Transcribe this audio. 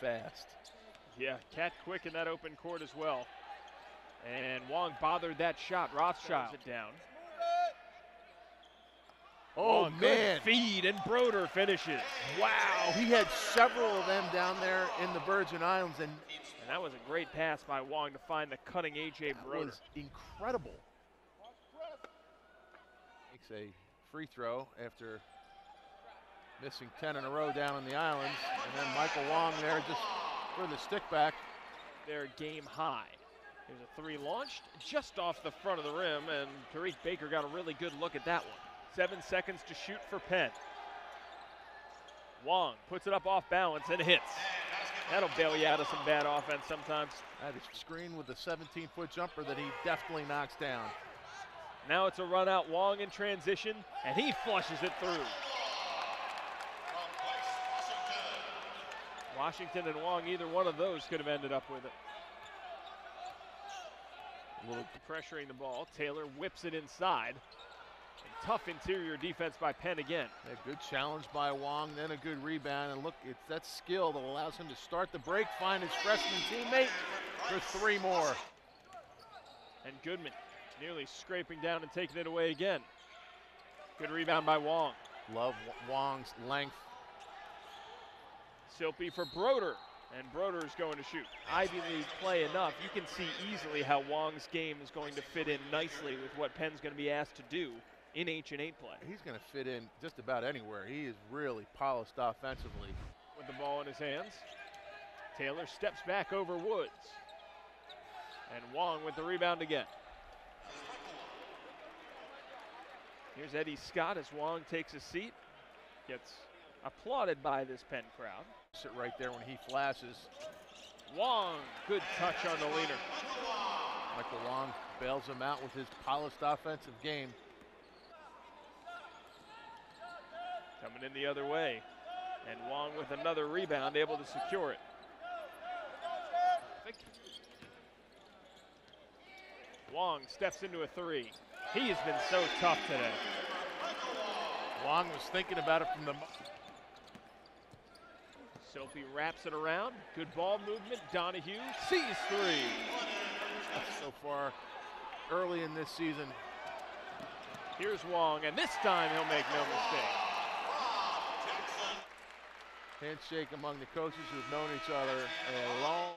fast. Yeah, cat quick in that open court as well. And Wang bothered that shot. Rothschild it down. Oh, oh Wang, man. good feed and Brodeur finishes. Wow, he had several of them down there in the Virgin Islands, and And that was a great pass by Wang to find the cutting AJ that Brodeur. was incredible. Makes a free throw after missing 10 in a row down in the islands, and then Michael Wang there just for the stick back. their game high. There's a three launched just off the front of the rim, and Tariq Baker got a really good look at that one. Seven seconds to shoot for Penn. Wang puts it up off balance and hits. That'll bail you out of some bad offense sometimes. That is screen with a 17-foot jumper that he deftly knocks down. Now it's a run out Wang in transition, and he flushes it through. Washington and Wang, either one of those could have ended up with it. A little pressuring the ball. Taylor whips it inside. And tough interior defense by Penn again. A good challenge by Wang, then a good rebound, and look, it's that skill that allows him to start the break, find his freshman teammate for three more. And Goodman nearly scraping down and taking it away again. Good rebound by Wang. Love Wang's length. Silpy for Brodeur, and Brodeur is going to shoot. Ivy League play enough, you can see easily how Wang's game is going to fit in nicely with what Penn's going to be asked to do in H and 8 play. He's going to fit in just about anywhere. He is really polished offensively. With the ball in his hands, Taylor steps back over Woods, and Wang with the rebound again. Here's Eddie Scott as Wang takes a seat, gets applauded by this Penn crowd. Sit right there when he flashes. Wang, good touch on the leader. Michael Wang bails him out with his polished offensive game. Coming in the other way. And Wang with another rebound, able to secure it. Wang steps into a three. He has been so tough today. Wang was thinking about it from the. Sophie wraps it around. Good ball movement. Donahue sees three. so far early in this season. Here's Wang, and this time he'll make no mistake. Handshake among the coaches who've known each other a long